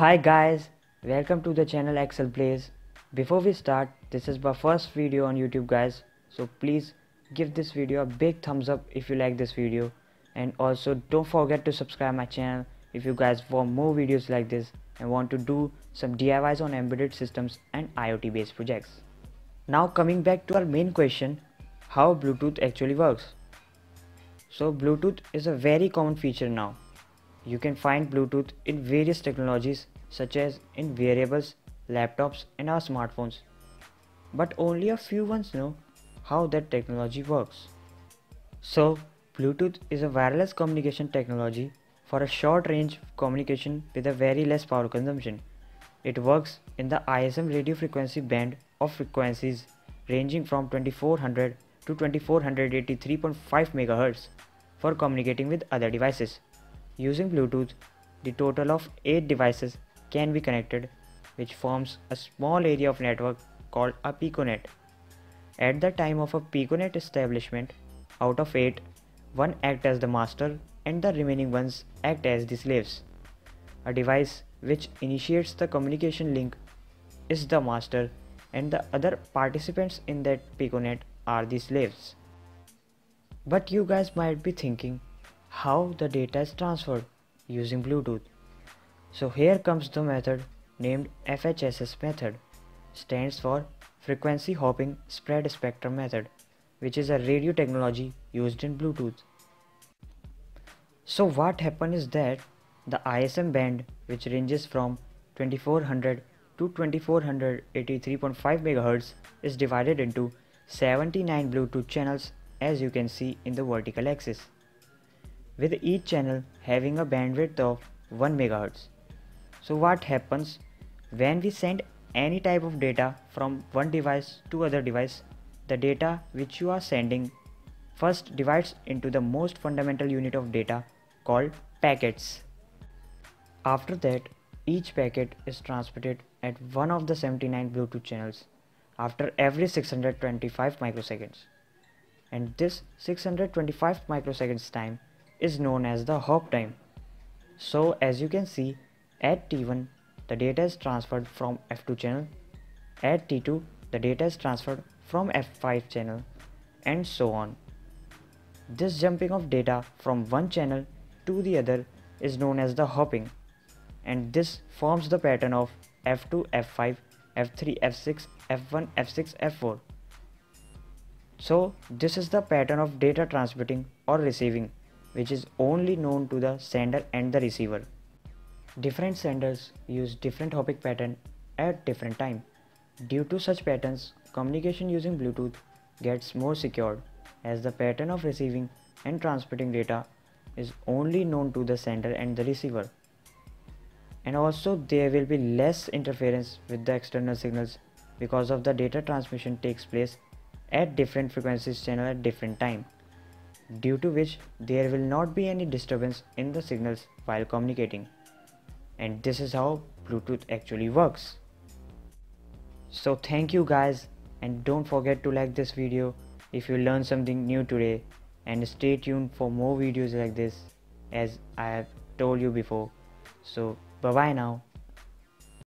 Hi guys, welcome to the channel Excel Plays. Before we start, this is my first video on YouTube guys, so please give this video a big thumbs up if you like this video and also don't forget to subscribe my channel if you guys want more videos like this and want to do some DIYs on embedded systems and IoT based projects. Now coming back to our main question, how Bluetooth actually works. So Bluetooth is a very common feature now you can find Bluetooth in various technologies such as in wearables, laptops and our smartphones. But only a few ones know how that technology works. So, Bluetooth is a wireless communication technology for a short range communication with a very less power consumption. It works in the ISM radio frequency band of frequencies ranging from 2400 to 2483.5 MHz for communicating with other devices. Using Bluetooth, the total of 8 devices can be connected which forms a small area of network called a piconet. At the time of a piconet establishment, out of 8, one act as the master and the remaining ones act as the slaves. A device which initiates the communication link is the master and the other participants in that piconet are the slaves. But you guys might be thinking how the data is transferred using Bluetooth. So here comes the method named FHSS method stands for frequency hopping spread spectrum method which is a radio technology used in Bluetooth. So what happened is that the ISM band which ranges from 2400 to 2483.5 MHz is divided into 79 Bluetooth channels as you can see in the vertical axis with each channel having a bandwidth of 1 MHz. So what happens when we send any type of data from one device to other device, the data which you are sending first divides into the most fundamental unit of data called packets. After that, each packet is transmitted at one of the 79 Bluetooth channels after every 625 microseconds. And this 625 microseconds time is known as the hop time. So as you can see at T1 the data is transferred from F2 channel, at T2 the data is transferred from F5 channel and so on. This jumping of data from one channel to the other is known as the hopping and this forms the pattern of F2, F5, F3, F6, F1, F6, F4. So this is the pattern of data transmitting or receiving which is only known to the sender and the receiver. Different senders use different hopping pattern at different time. Due to such patterns, communication using Bluetooth gets more secured as the pattern of receiving and transmitting data is only known to the sender and the receiver. And also there will be less interference with the external signals because of the data transmission takes place at different frequencies channel at different time due to which there will not be any disturbance in the signals while communicating. And this is how Bluetooth actually works. So thank you guys and don't forget to like this video if you learned something new today and stay tuned for more videos like this as I have told you before. So bye bye now.